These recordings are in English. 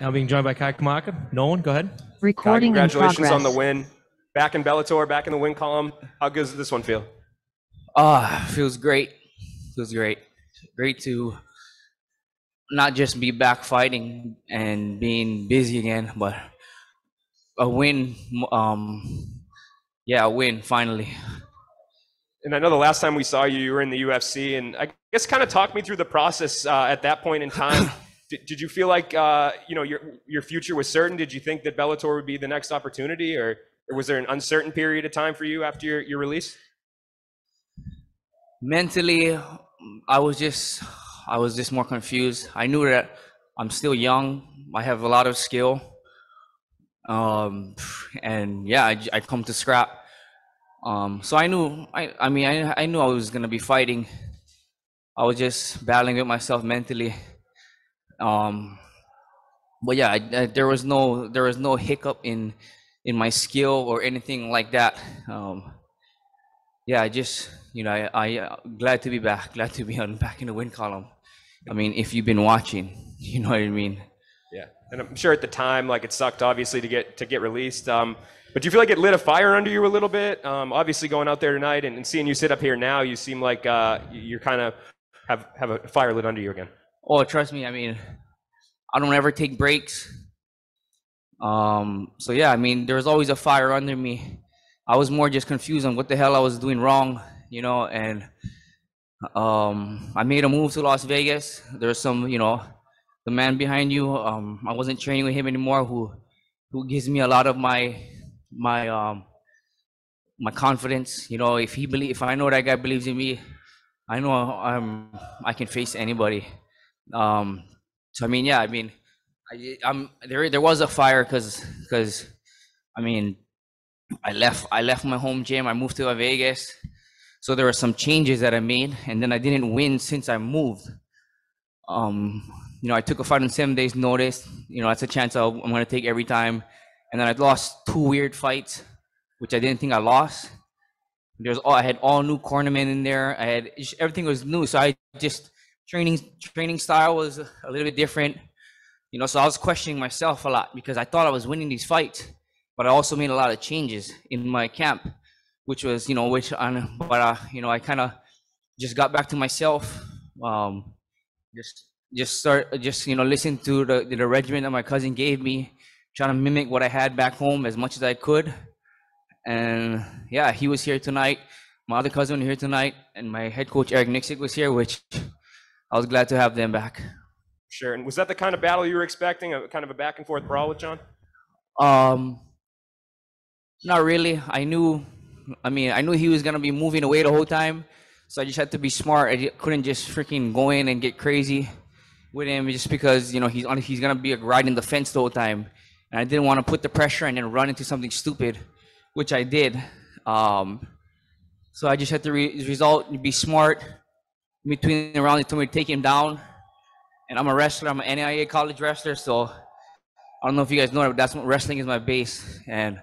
Now being joined by Kai Kamaka. Nolan, go ahead. Kai, Recording in congratulations on the win. Back in Bellator, back in the win column. How good does this one feel? Ah, feels great. Feels great. Great to not just be back fighting and being busy again, but a win. Um, yeah, a win finally. And I know the last time we saw you, you were in the UFC, and I guess kind of talk me through the process uh, at that point in time. did, did you feel like uh, you know your your future was certain? Did you think that Bellator would be the next opportunity, or, or was there an uncertain period of time for you after your, your release? Mentally, I was just, I was just more confused. I knew that I'm still young. I have a lot of skill. Um, and yeah, I, I come to scrap. Um, so I knew, I, I mean, I, I knew I was gonna be fighting. I was just battling with myself mentally. Um, but yeah, I, I, there was no, there was no hiccup in, in my skill or anything like that. Um, yeah, I just, you know, I, I uh, glad to be back. Glad to be on back in the win column. I mean, if you've been watching, you know what I mean. Yeah, and I'm sure at the time, like it sucked obviously to get to get released. Um, but do you feel like it lit a fire under you a little bit? Um, obviously, going out there tonight and, and seeing you sit up here now, you seem like uh, you're kind of have have a fire lit under you again. Oh, trust me. I mean, I don't ever take breaks. Um, so yeah, I mean, there was always a fire under me. I was more just confused on what the hell I was doing wrong, you know, and um, I made a move to Las Vegas. There's some, you know, the man behind you. Um, I wasn't training with him anymore. Who, who gives me a lot of my, my, um, my confidence. You know, if he believe, if I know that guy believes in me, I know I'm, I can face anybody. Um, so I mean, yeah, I mean, I, I'm there. There was a fire because, because, I mean, I left. I left my home gym. I moved to Vegas. So there were some changes that I made, and then I didn't win since I moved. Um, you know, I took a fight on seven days' notice. You know, that's a chance I'll, I'm going to take every time. And then I lost two weird fights, which I didn't think I lost. There's all I had all new cornermen in there. I had everything was new, so I just training training style was a little bit different. You know, so I was questioning myself a lot because I thought I was winning these fights, but I also made a lot of changes in my camp which was you know which on but uh, you know I kind of just got back to myself um just just start just you know listen to the the regimen that my cousin gave me trying to mimic what I had back home as much as I could and yeah he was here tonight my other cousin here tonight and my head coach Eric Nicksick was here which I was glad to have them back Sure. And was that the kind of battle you were expecting? A kind of a back and forth brawl with John? um not really I knew I mean, I knew he was gonna be moving away the whole time, so I just had to be smart. I couldn't just freaking go in and get crazy with him just because you know he's on. He's gonna be riding the fence the whole time, and I didn't want to put the pressure and then run into something stupid, which I did. Um, so I just had to re- result be smart between the round. They told me to take him down, and I'm a wrestler. I'm an NAIA college wrestler, so I don't know if you guys know but that's what wrestling is my base, and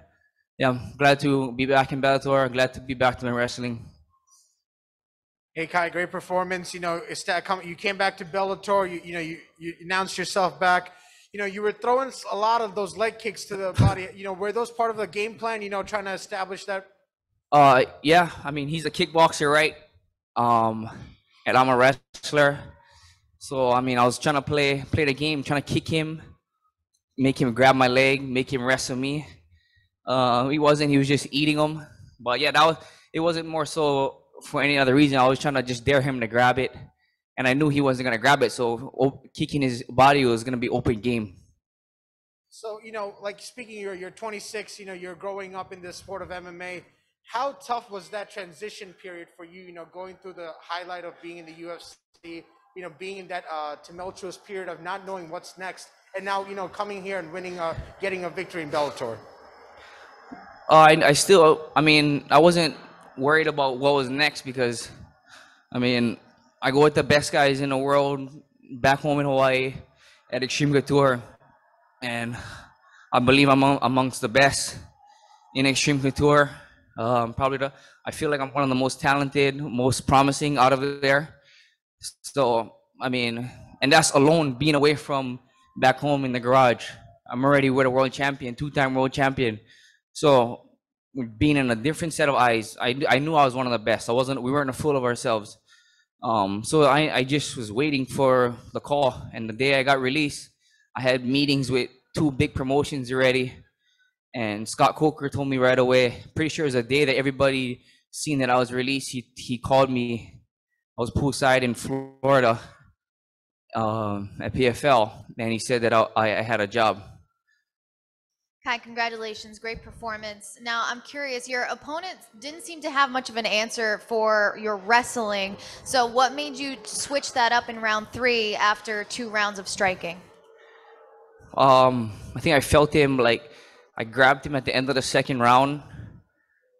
yeah, I'm glad to be back in Bellator. Glad to be back to my wrestling. Hey Kai, great performance. You know, it's that come, you came back to Bellator. You, you know, you, you announced yourself back. You know, you were throwing a lot of those leg kicks to the body. You know, were those part of the game plan? You know, trying to establish that. Uh, yeah. I mean, he's a kickboxer, right? Um, and I'm a wrestler. So I mean, I was trying to play play the game, trying to kick him, make him grab my leg, make him wrestle me. Uh, he wasn't. He was just eating him. But yeah, that was. It wasn't more so for any other reason. I was trying to just dare him to grab it, and I knew he wasn't gonna grab it. So o- kicking his body was gonna be open game. So, you know, like speaking, you're, you're 26, you know, you're growing up in this sport of MMA. How tough was that transition period for you, you know, going through the highlight of being in the UFC, you know, being in that uh, tumultuous period of not knowing what's next, and now, you know, coming here and winning, uh, getting a victory in Bellator? Uh, I, I still, I mean, I wasn't worried about what was next because, I mean, I go with the best guys in the world back home in Hawaii at Xtreme Couture, and I believe I'm amongst the best in Xtreme Couture. Um, probably the, I feel like I'm one of the most talented, most promising out of there. So, I mean, and that's alone being away from back home in the garage. I'm already with a world champion, two-time world champion. So being in a different set of eyes, I, I knew I was one of the best. I wasn't. We weren't a full of ourselves. Um, so I, I just was waiting for the call, and the day I got released, I had meetings with two big promotions already, and Scott Coker told me right away. Pretty sure it was the day that everybody seen that I was released. He he called me. I was poolside in Florida um, at PFL, and he said that I, I I had a job. Kai, congratulations. Great performance. Now, I'm curious, your opponent didn't seem to have much of an answer for your wrestling. So, what made you switch that up in round three after two rounds of striking? Um, I think I felt him like I grabbed him at the end of the second round,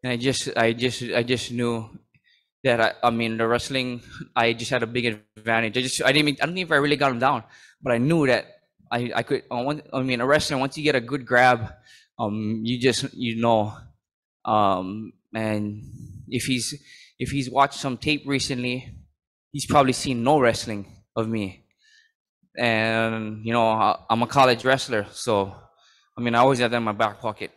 and I just, I just, I just knew that I, I mean, the wrestling, I just had a big advantage. I just, I didn't, even, I don't think if I really got him down, but I knew that I, I could. I mean, a wrestler once you get a good grab, um, you just, you know, um, and if he's, if he's watched some tape recently, he's probably seen no wrestling of me and you know I- I'm a college wrestler, so I mean I always have that in my back pocket.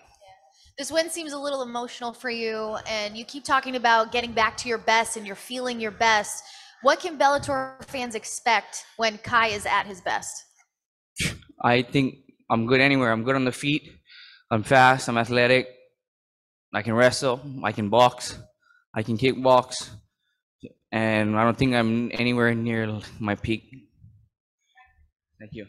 This win seems a little emotional for you, and you keep talking about getting back to your best and you're feeling your best. What can Bellator fans expect when Kai is at his best? I think I'm good anywhere. I'm good on the feet. I'm fast. I'm athletic. I can wrestle. I can box. I can kickbox, and I don't think I'm anywhere near my peak. Thank you.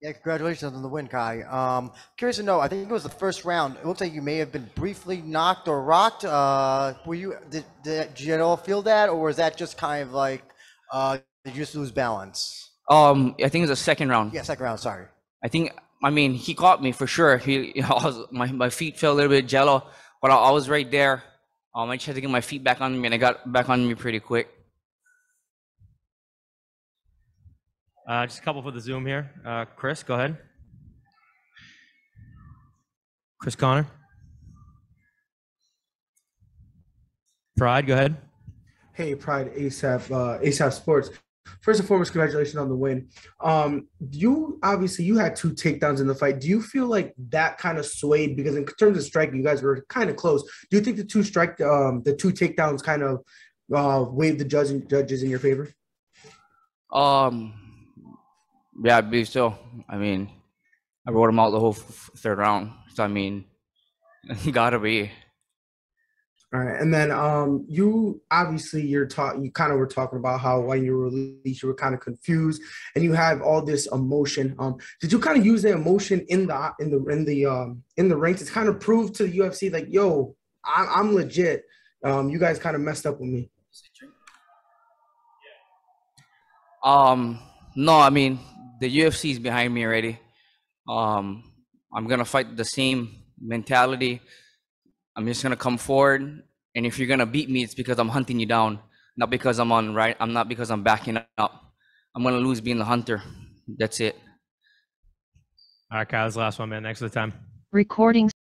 Yeah, congratulations on the win, Kai. Um, curious to know, I think it was the first round. It looks like you may have been briefly knocked or rocked. Uh, were you? Did, did, did you at all feel that, or was that just kind of like, uh, did you just lose balance? Um, I think it was the second round. Yeah, second round. Sorry. I think, I mean, he caught me for sure. He, I was, my, my feet felt a little bit jello, but I, I was right there. Um, I just had to get my feet back on me, and I got back on me pretty quick. Uh, just a couple for the Zoom here. Uh, Chris, go ahead. Chris Connor. Pride, go ahead. Hey, Pride ASAP, uh, ASAP Sports. First and foremost, congratulations on the win. Um, you obviously you had two takedowns in the fight. Do you feel like that kind of swayed because in terms of striking, you guys were kind of close. Do you think the two strike, um, the two takedowns kind of uh, weighed the judge, judges in your favor? Um, yeah, I believe so. I mean, I wrote him out the whole f- third round. So, I mean, gotta be. All right, and then um, you obviously you're taught you kind of were talking about how when you were released you were kind of confused and you have all this emotion. Um, did you kind of use the emotion in the in the in the um in the ranks to kind of prove to the UFC like, yo, I'm, I'm legit. Um, you guys kind of messed up with me. Um, no, I mean, the UFC is behind me already. Um, I'm gonna fight the same mentality. I'm just gonna come forward, and if you're gonna beat me, it's because I'm hunting you down, not because I'm on right. I'm not because I'm backing up. I'm gonna lose being the hunter. That's it. All right, Kyle, this is the last one, man. Thanks for the time. Recording